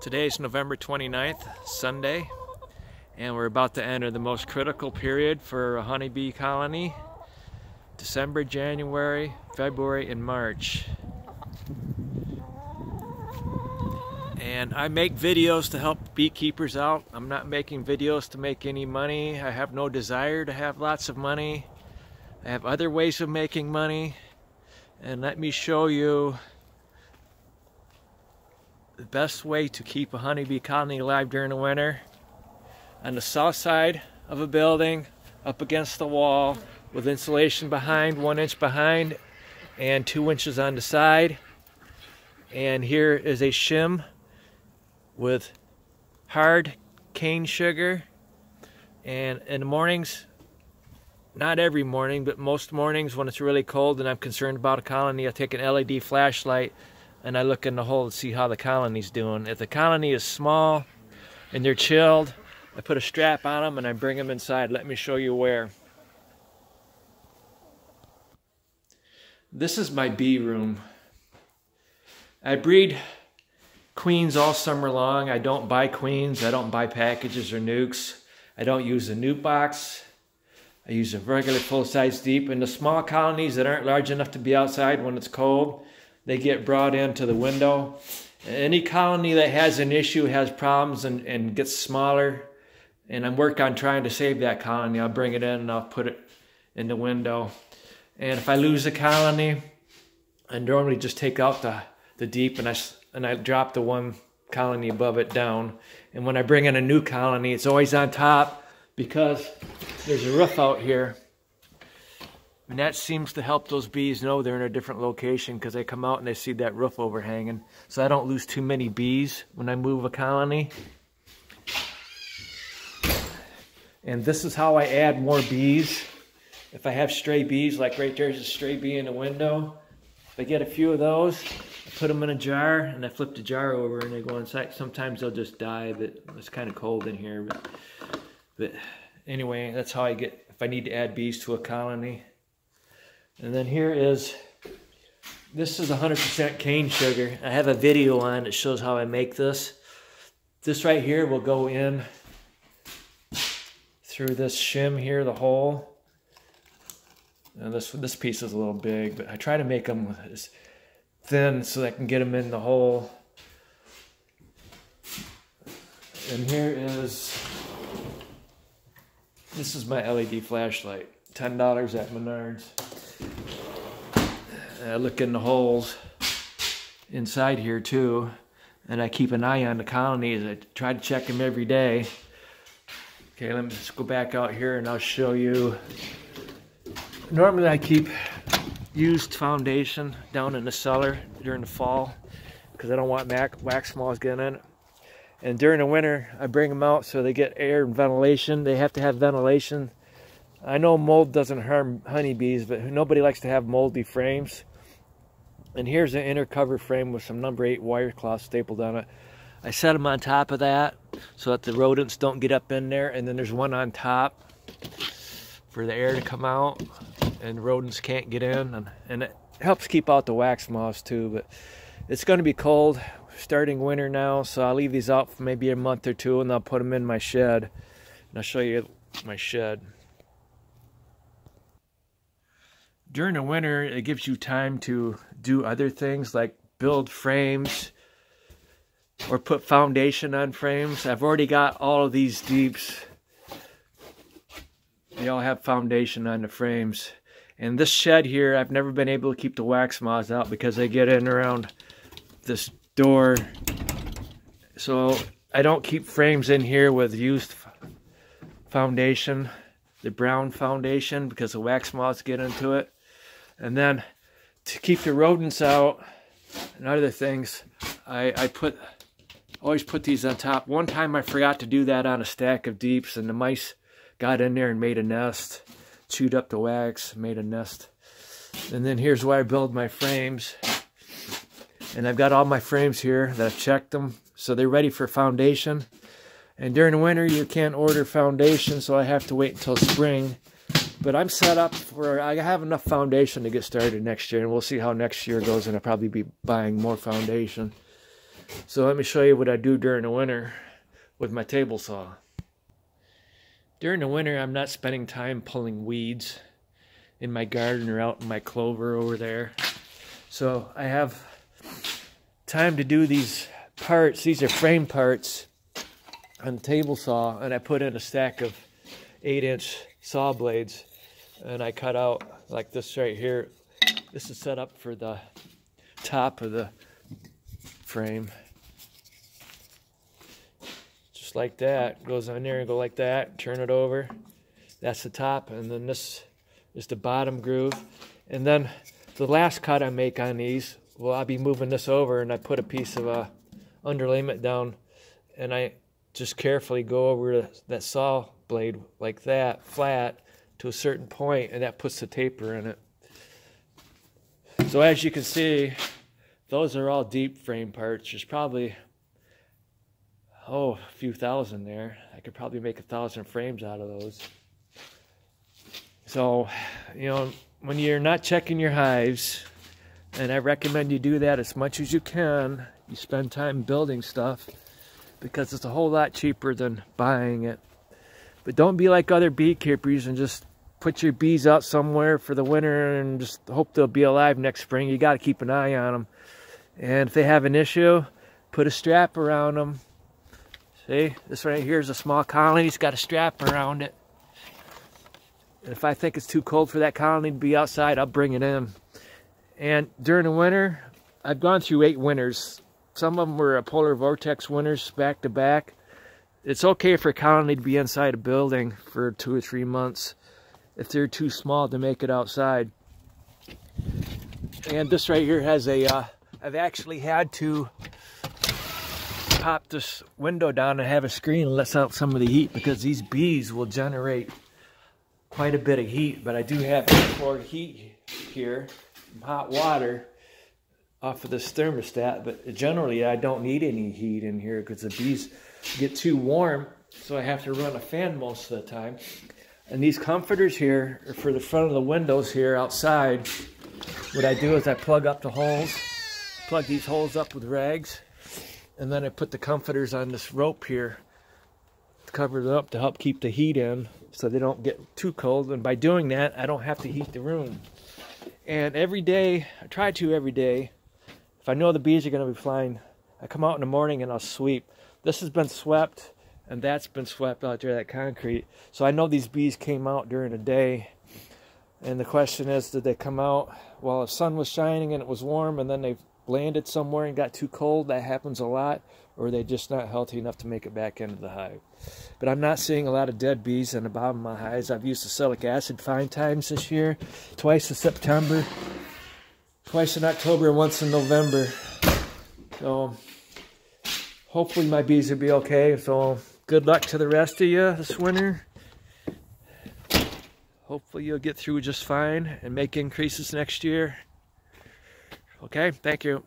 Today is November 29th, Sunday, and we're about to enter the most critical period for a honeybee colony. December, January, February, and March. And I make videos to help beekeepers out. I'm not making videos to make any money. I have no desire to have lots of money. I have other ways of making money. And let me show you the best way to keep a honeybee colony alive during the winter on the south side of a building up against the wall with insulation behind one inch behind and two inches on the side. And here is a shim with hard cane sugar. And in the mornings not every morning but most mornings when it's really cold and I'm concerned about a colony I take an LED flashlight and I look in the hole to see how the colony's doing. If the colony is small and they're chilled, I put a strap on them and I bring them inside. Let me show you where. This is my bee room. I breed queens all summer long. I don't buy queens. I don't buy packages or nucs. I don't use a nuc box. I use a regular full-size deep. And the small colonies that aren't large enough to be outside when it's cold, they get brought into the window. Any colony that has an issue, has problems, and, and gets smaller, and I'm working on trying to save that colony, I'll bring it in and I'll put it in the window. And if I lose a colony, I normally just take out the, the deep and I, and I drop the one colony above it down. And when I bring in a new colony, it's always on top because there's a roof out here and that seems to help those bees know they're in a different location because they come out and they see that roof overhanging. So I don't lose too many bees when I move a colony. And this is how I add more bees. If I have stray bees, like right there's a stray bee in the window. If I get a few of those, I put them in a jar and I flip the jar over and they go inside. Sometimes they'll just die, but it's kind of cold in here. But, but anyway, that's how I get, if I need to add bees to a colony. And then here is, this is 100% cane sugar. I have a video on that shows how I make this. This right here will go in through this shim here, the hole. And this, this piece is a little big, but I try to make them as thin so I can get them in the hole. And here is, this is my LED flashlight. $10 at Menards. I look in the holes inside here too, and I keep an eye on the colonies. I try to check them every day. Okay, let me just go back out here and I'll show you. Normally I keep used foundation down in the cellar during the fall because I don't want wax moths getting in it. And during the winter, I bring them out so they get air and ventilation. They have to have ventilation I know mold doesn't harm honeybees, but nobody likes to have moldy frames. And here's an inner cover frame with some number 8 wire cloth stapled on it. I set them on top of that so that the rodents don't get up in there. And then there's one on top for the air to come out and rodents can't get in. And, and it helps keep out the wax moths too. But it's going to be cold starting winter now. So I'll leave these out for maybe a month or two and I'll put them in my shed. And I'll show you my shed. during the winter, it gives you time to do other things like build frames or put foundation on frames. I've already got all of these deeps. They all have foundation on the frames. And this shed here, I've never been able to keep the wax moths out because they get in around this door. So I don't keep frames in here with used foundation, the brown foundation, because the wax moths get into it. And then to keep the rodents out and other things, I, I put always put these on top. One time I forgot to do that on a stack of deeps and the mice got in there and made a nest, chewed up the wax, made a nest. And then here's where I build my frames. And I've got all my frames here that I've checked them. So they're ready for foundation. And during the winter, you can't order foundation, so I have to wait until spring but I'm set up for, I have enough foundation to get started next year, and we'll see how next year goes, and I'll probably be buying more foundation. So let me show you what I do during the winter with my table saw. During the winter, I'm not spending time pulling weeds in my garden or out in my clover over there. So I have time to do these parts. These are frame parts on the table saw, and I put in a stack of eight inch saw blades, and I cut out like this right here. This is set up for the top of the frame. Just like that. Goes on there and go like that. Turn it over. That's the top. And then this is the bottom groove. And then the last cut I make on these, well, I'll be moving this over and I put a piece of uh, underlayment down and I just carefully go over that saw blade like that, flat, to a certain point, and that puts the taper in it. So as you can see, those are all deep frame parts. There's probably, oh, a few thousand there. I could probably make a thousand frames out of those. So, you know, when you're not checking your hives, and I recommend you do that as much as you can, you spend time building stuff because it's a whole lot cheaper than buying it. But don't be like other beekeepers and just put your bees out somewhere for the winter and just hope they'll be alive next spring. You got to keep an eye on them. And if they have an issue, put a strap around them. See, this right here is a small colony. It's got a strap around it. And if I think it's too cold for that colony to be outside, I'll bring it in. And during the winter, I've gone through eight winters. Some of them were polar vortex winters back to back. It's okay for a colony to be inside a building for two or three months if they're too small to make it outside. And this right here has a. have uh, actually had to pop this window down and have a screen and let out some of the heat because these bees will generate quite a bit of heat. But I do have for heat here, hot water off of this thermostat. But generally, I don't need any heat in here because the bees get too warm. So I have to run a fan most of the time. And these comforters here are for the front of the windows here outside. What I do is I plug up the holes, plug these holes up with rags, and then I put the comforters on this rope here to cover them up to help keep the heat in so they don't get too cold. And by doing that, I don't have to heat the room. And every day, I try to every day, if I know the bees are going to be flying, I come out in the morning and I'll sweep. This has been swept and that's been swept out there, that concrete. So I know these bees came out during the day. And the question is, did they come out while the sun was shining and it was warm and then they landed somewhere and got too cold? That happens a lot. Or are they just not healthy enough to make it back into the hive? But I'm not seeing a lot of dead bees in the bottom of my hives. I've used acetic acid five times this year, twice in September, twice in October, and once in November. So hopefully my bees will be okay. So good luck to the rest of you this winter. Hopefully you'll get through just fine and make increases next year. Okay, thank you.